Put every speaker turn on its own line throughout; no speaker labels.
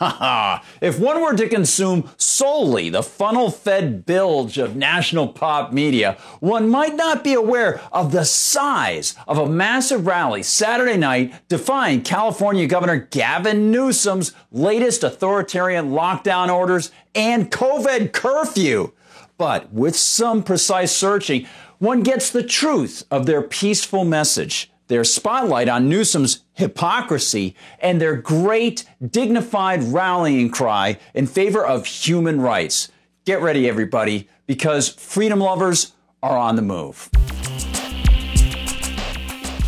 if one were to consume solely the funnel fed bilge of national pop media, one might not be aware of the size of a massive rally Saturday night defying California Governor Gavin Newsom's latest authoritarian lockdown orders and COVID curfew. But with some precise searching, one gets the truth of their peaceful message their spotlight on Newsom's hypocrisy and their great, dignified rallying cry in favor of human rights. Get ready, everybody, because freedom lovers are on the move.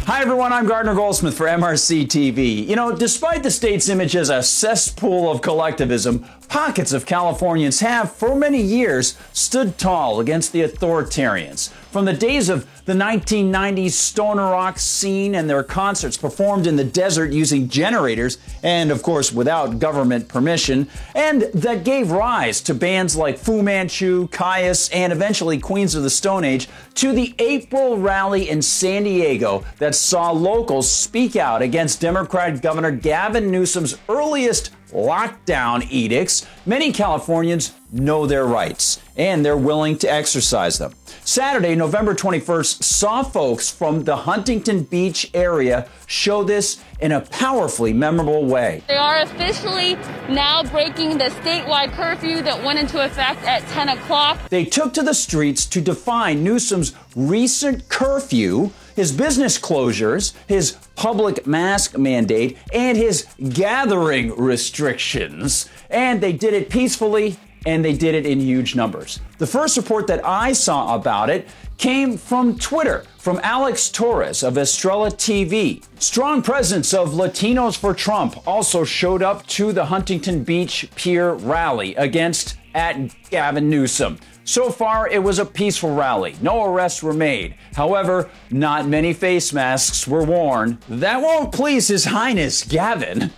Hi, everyone. I'm Gardner Goldsmith for MRC TV. You know, despite the state's image as a cesspool of collectivism, pockets of Californians have, for many years, stood tall against the authoritarians. From the days of the 1990s stoner rock scene and their concerts performed in the desert using generators and, of course, without government permission, and that gave rise to bands like Fu Manchu, Kyuss, and eventually Queens of the Stone Age, to the April rally in San Diego that saw locals speak out against Democrat Governor Gavin Newsom's earliest lockdown edicts, many Californians know their rights and they're willing to exercise them. Saturday, November 21st, saw folks from the Huntington Beach area show this in a powerfully memorable way.
They are officially now breaking the statewide curfew that went into effect at 10 o'clock.
They took to the streets to defy Newsom's recent curfew, his business closures, his public mask mandate, and his gathering restrictions. And they did it peacefully and they did it in huge numbers. The first report that I saw about it came from Twitter, from Alex Torres of Estrella TV. Strong presence of Latinos for Trump also showed up to the Huntington Beach Pier rally against at Gavin Newsom. So far, it was a peaceful rally. No arrests were made. However, not many face masks were worn. That won't please His Highness Gavin.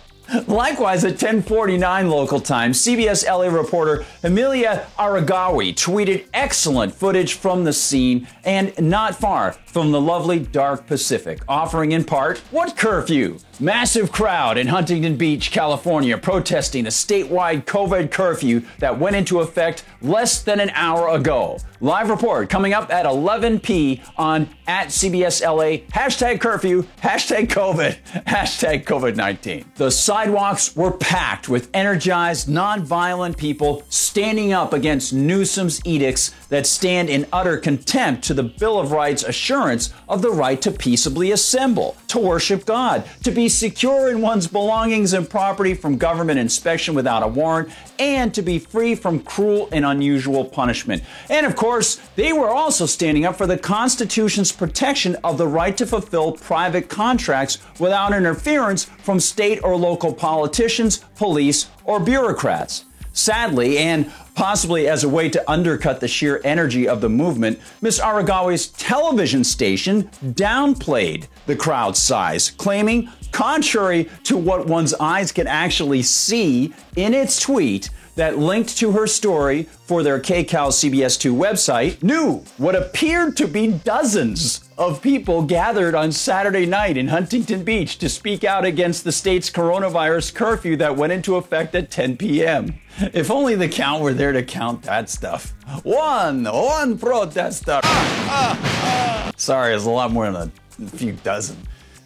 Likewise, at 1049 local time, CBS LA reporter Emilia Aragawi tweeted excellent footage from the scene and not far from the lovely dark Pacific, offering in part what curfew? Massive crowd in Huntington Beach, California, protesting a statewide COVID curfew that went into effect less than an hour ago. Live report coming up at 11p on at CBS LA, hashtag curfew, hashtag COVID, hashtag COVID 19. The sidewalks were packed with energized, nonviolent people standing up against Newsom's edicts that stand in utter contempt to the Bill of Rights assurance of the right to peaceably assemble, to worship God, to be secure in one's belongings and property from government inspection without a warrant, and to be free from cruel and unusual punishment. And of course, they were also standing up for the Constitution's protection of the right to fulfill private contracts without interference from state or local politicians, police, or bureaucrats. Sadly, and possibly as a way to undercut the sheer energy of the movement, Ms. Aragawi's television station downplayed the crowd size, claiming, contrary to what one's eyes can actually see in its tweet, that linked to her story for their KCAL CBS2 website knew what appeared to be dozens of people gathered on Saturday night in Huntington Beach to speak out against the state's coronavirus curfew that went into effect at 10 p.m. If only the count were there to count that stuff. One, one protester. Sorry, it's a lot more than a few dozen.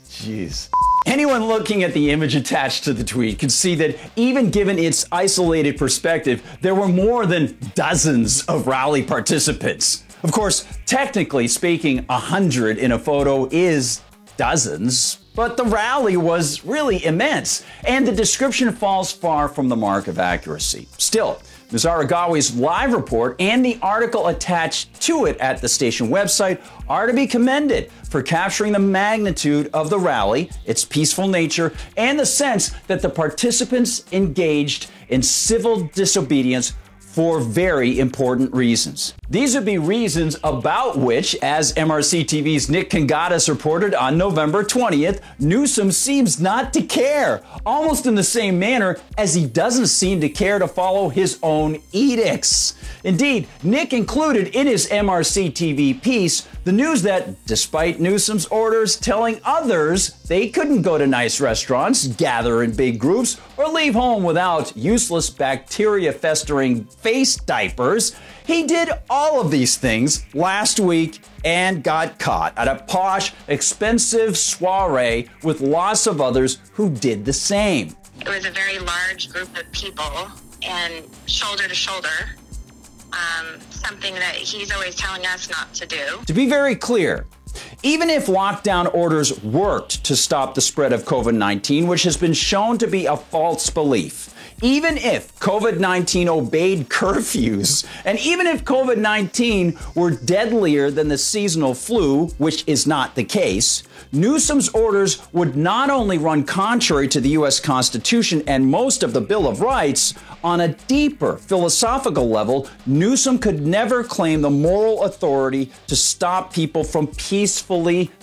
Jeez. Anyone looking at the image attached to the tweet can see that even given its isolated perspective, there were more than dozens of rally participants. Of course, technically speaking, a hundred in a photo is dozens, but the rally was really immense, and the description falls far from the mark of accuracy. Still, Ms. Aragawi's live report and the article attached to it at the station website are to be commended for capturing the magnitude of the rally, its peaceful nature, and the sense that the participants engaged in civil disobedience for very important reasons. These would be reasons about which, as MRC TV's Nick Kangadis reported on November 20th, Newsom seems not to care, almost in the same manner as he doesn't seem to care to follow his own edicts. Indeed, Nick included in his MRC TV piece The news that, despite Newsom's orders telling others they couldn't go to nice restaurants, gather in big groups, or leave home without useless bacteria festering face diapers, he did all of these things last week and got caught at a posh, expensive soiree with lots of others who did the same.
It was a very large group of people and shoulder to shoulder um, something that he's always telling us not to do.
To be very clear, even if lockdown orders worked to stop the spread of COVID 19, which has been shown to be a false belief, even if COVID 19 obeyed curfews, and even if COVID 19 were deadlier than the seasonal flu, which is not the case, Newsom's orders would not only run contrary to the U.S. Constitution and most of the Bill of Rights, on a deeper philosophical level, Newsom could never claim the moral authority to stop people from peacefully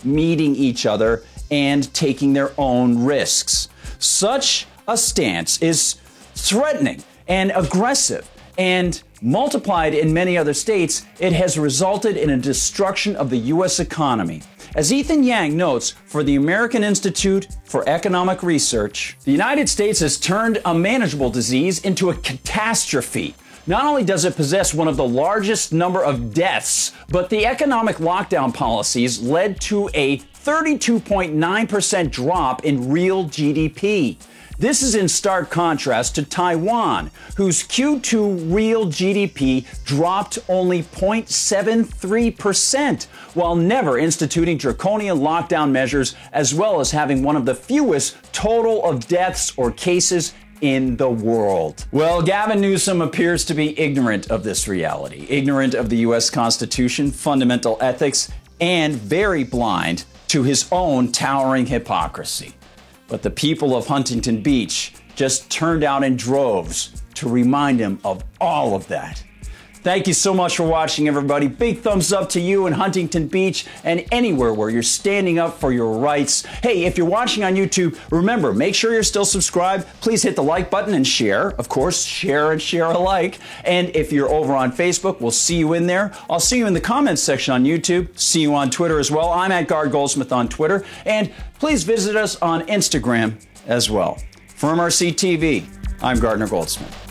meeting each other and taking their own risks. Such a stance is threatening and aggressive. And multiplied in many other states, it has resulted in a destruction of the U.S. economy. As Ethan Yang notes for the American Institute for Economic Research, the United States has turned a manageable disease into a catastrophe. Not only does it possess one of the largest number of deaths, but the economic lockdown policies led to a 32.9% drop in real GDP. This is in stark contrast to Taiwan, whose Q2 real GDP dropped only 0.73%, while never instituting draconian lockdown measures, as well as having one of the fewest total of deaths or cases in the world. Well, Gavin Newsom appears to be ignorant of this reality, ignorant of the U.S. Constitution, fundamental ethics, and very blind to his own towering hypocrisy. But the people of Huntington Beach just turned out in droves to remind him of all of that. Thank you so much for watching, everybody. Big thumbs up to you in Huntington Beach and anywhere where you're standing up for your rights. Hey, if you're watching on YouTube, remember, make sure you're still subscribed. Please hit the like button and share. Of course, share and share alike. And if you're over on Facebook, we'll see you in there. I'll see you in the comments section on YouTube. See you on Twitter as well. I'm at Gard Goldsmith on Twitter. And please visit us on Instagram as well. From MRC TV, I'm Gardner Goldsmith.